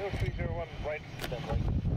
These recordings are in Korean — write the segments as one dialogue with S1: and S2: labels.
S1: You'll see there one right step right.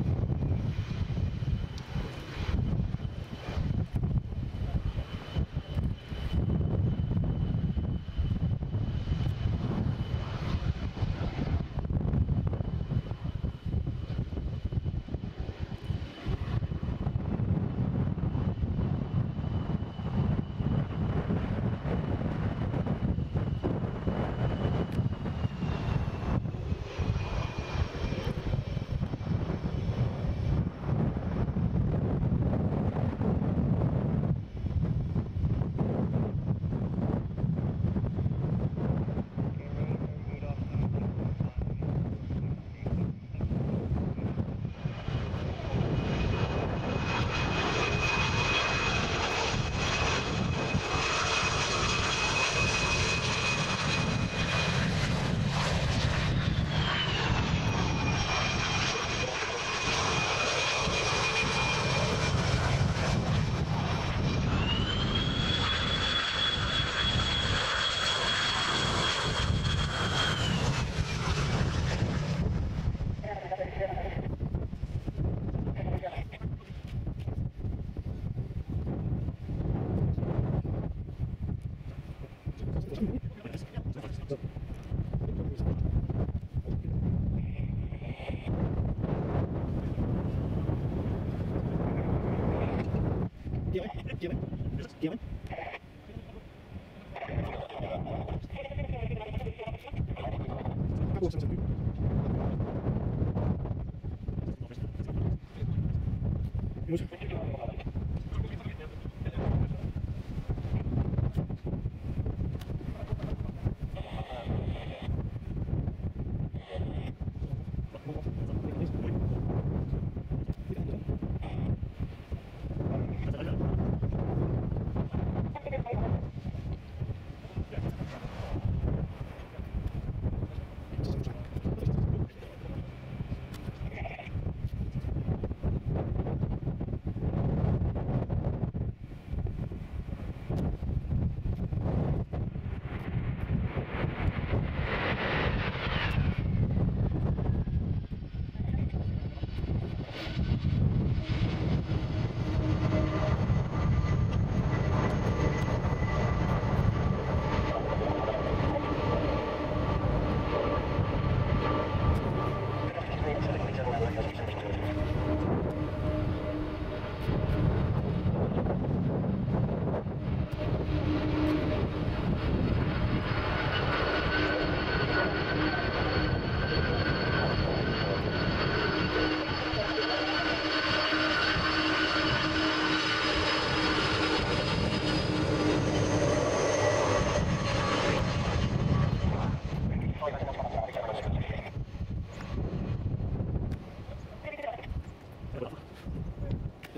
S2: 기회 기회
S3: 하고 있었는데 뭐죠?